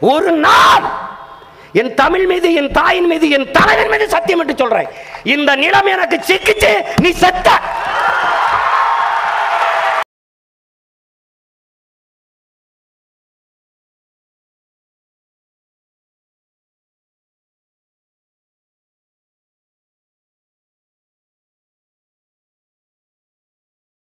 ஒரு நாள் என் தமிழ் மீது என் தாயின் மீது என் தலைவன் மீது சத்தியம் என்று சொல்றேன். இந்த நிலம் எனக்கு சிக்கிச்சு நீ செத்த.